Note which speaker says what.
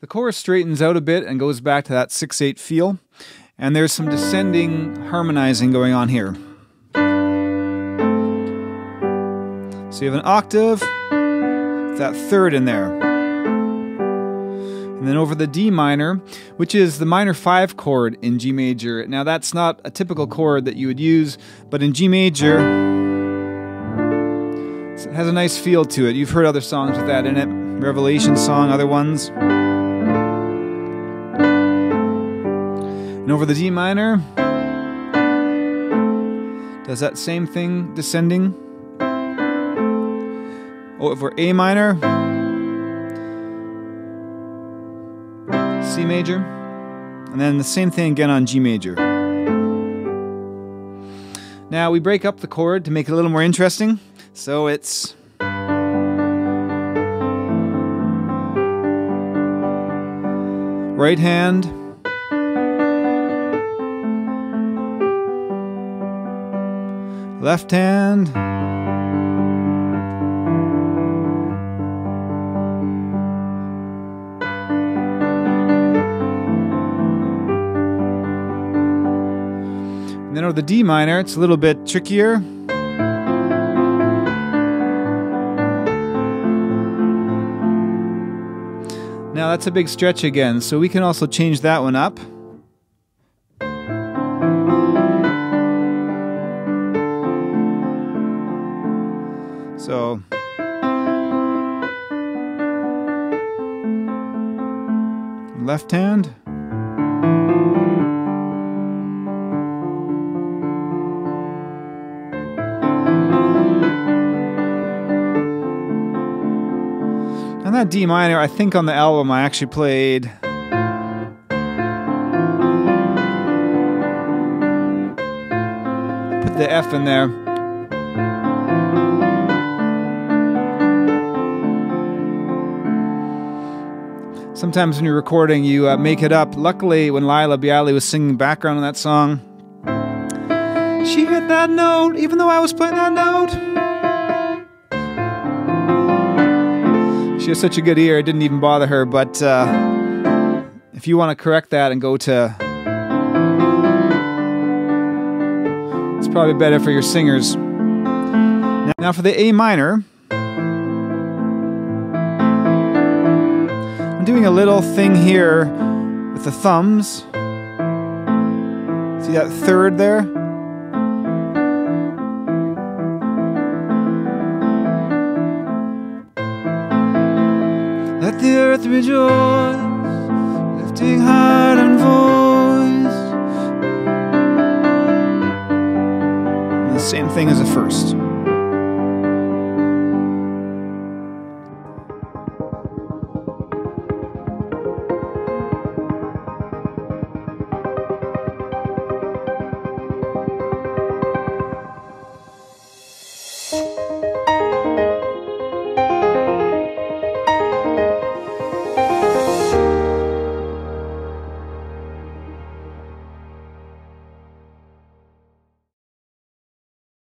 Speaker 1: The chorus straightens out a bit and goes back to that 6 8 feel, and there's some descending harmonizing going on here. So you have an octave, that third in there. And then over the D minor, which is the minor 5 chord in G major. Now that's not a typical chord that you would use, but in G major, it has a nice feel to it. You've heard other songs with that in it, Revelation song, other ones. And over the D minor, does that same thing descending. Oh, over A minor, C major, and then the same thing again on G major. Now we break up the chord to make it a little more interesting, so it's. Right hand, left hand. Over the D minor, it's a little bit trickier. Now that's a big stretch again, so we can also change that one up. So left hand. D minor, I think on the album I actually played put the F in there. Sometimes when you're recording, you uh, make it up. Luckily, when Laila Biali was singing background on that song, she hit that note, even though I was playing that note. She has such a good ear, it didn't even bother her. But uh, if you want to correct that and go to. It's probably better for your singers. Now, for the A minor. I'm doing a little thing here with the thumbs. See that third there? earth rejoice, lifting heart and voice. And the same thing as the first.